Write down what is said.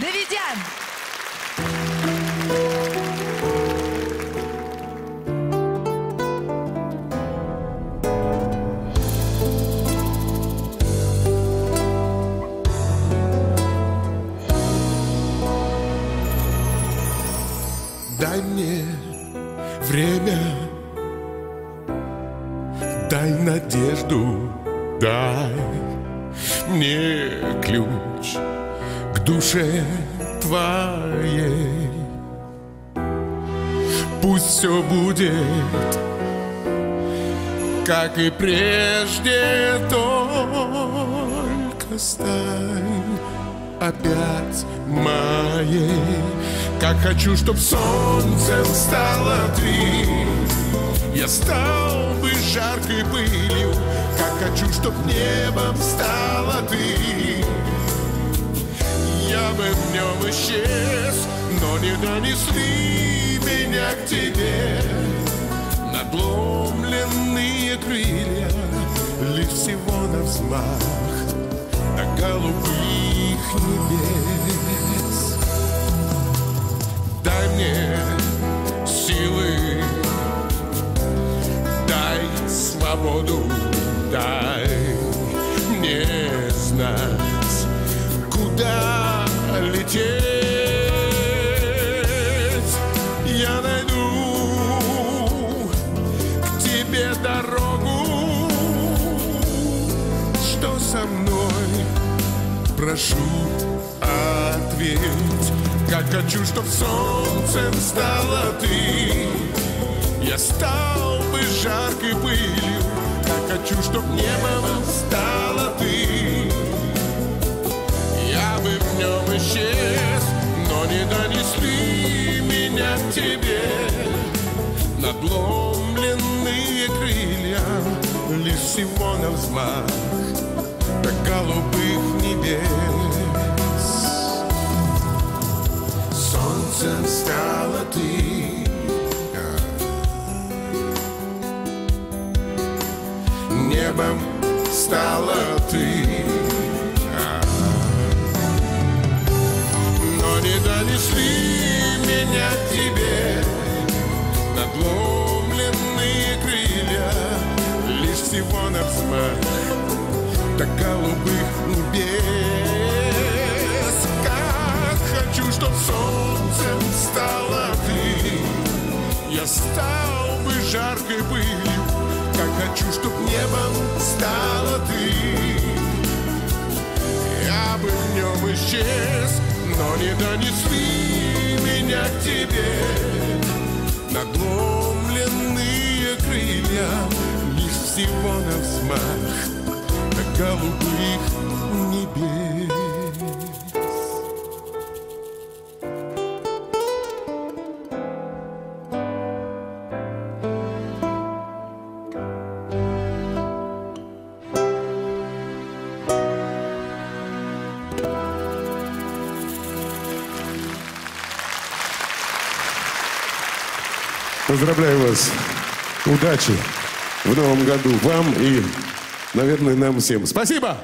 Давидян. Дай мне время, дай надежду, дай мне ключ душе твоей. Пусть все будет, как и прежде, только стань опять моей. Как хочу, чтоб солнцем стала ты Я стал бы жаркой пылью Как хочу, чтоб небом стала ты Я бы в нем исчез Но не донесли меня к тебе. Надломленные крылья Лишь всего на взмах До голубых небес. Дай мне силы, дай свободу, дай мне знать, куда лететь. Я найду к тебе дорогу, что со мной, прошу, ответь. Как хочу, чтоб солнцем стала ты Я стал бы жаркой пылью Как хочу, чтоб небом стала В нем исчез Но не донесли меня к тебе Надломленные крылья Лишь всего на взмах До голубых небес солнцем стала ты. Небом стала ты. Всего на взмах до голубых небес. Как хочу, чтоб солнцем стала ты, я стал бы жаркой пылью, как хочу, чтоб небом стала ты. Я бы в нем исчез, но не донесли меня к тебе. Всего на взмах голубых небес. Поздравляю вас. Удачи в новом году вам и, наверное, нам всем. Спасибо!